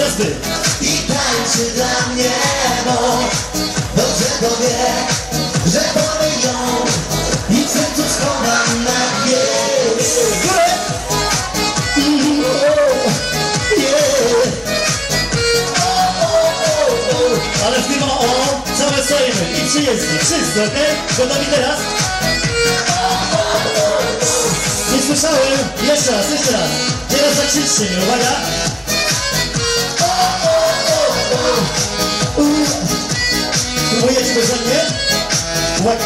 teraz ty I tańczy dla mnie, bo dobrze to wie, że mamy ją i w sercu schowam na pies. Ale śpiewa o, o, całe stoimy i przyjezdni, wszyscy, okej? Okay? Gotowi teraz? Nie słyszałem, jeszcze raz, jeszcze raz, teraz zakrzyczcie, uwaga! Moja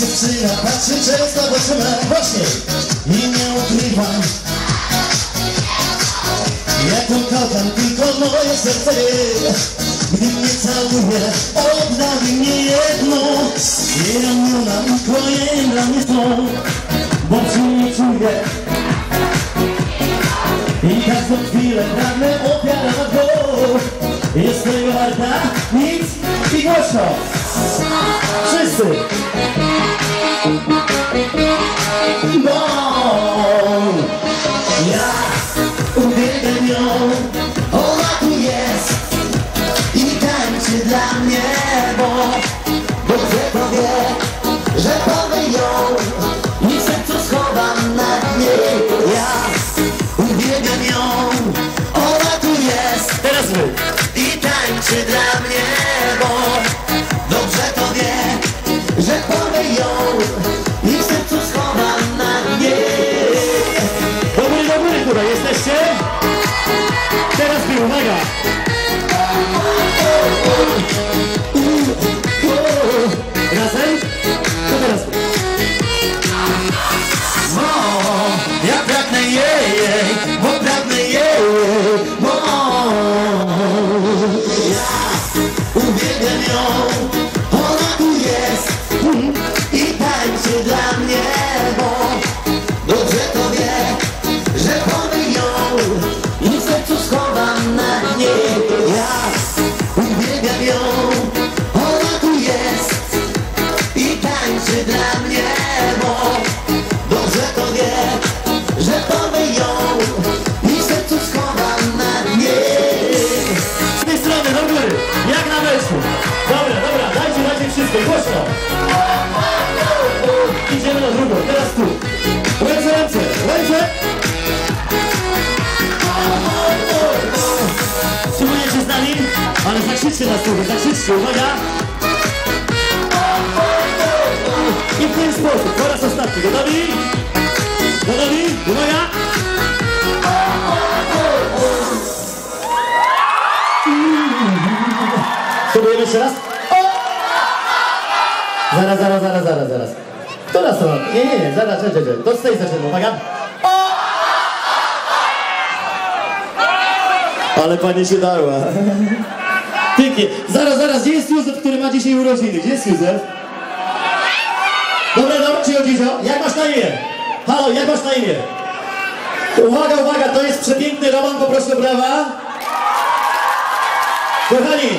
dziewczyna patrzy często w oczy me Głośniej I nie ukrywam Jak ją kocham, tylko moje serce. Wie Gdy mnie całuje, odda mi mnie jedno i każdą chwilę pragnę ofiarować go Jest tego warta? Nic. I głośno. Wszyscy. Bo ja uwielbiam ją. Ona tu jest i tańczy dla mnie Bo Razem? To teraz wy. O, ja pragnę jej, bo pragnę jej, bo ja uwielbiam ją, ona tu jest i tańczy dla mnie, bo schowam na Ale zakrzyczcie na stół, zakrzyczcie, uwaga. I w ten sposób, po raz ostatni, gotowi? Gotowi? Uwaga! Spróbujemy jeszcze raz? Zaraz, zaraz, zaraz, zaraz, zaraz. Która strona? Nie, nie, nie, zaraz, czekaj, czekaj. To z tej zaczynamy, uwaga. Ale pani się dała. Pięknie. Zaraz, zaraz, gdzie jest Józef, który ma dzisiaj urodziny? Gdzie jest Józef? Dobra, dobra, cicho, cicho. Jak masz na imię? Halo, jak masz na imię? Uwaga, uwaga, to jest przepiękny roman, poproszę brawa. Kochani,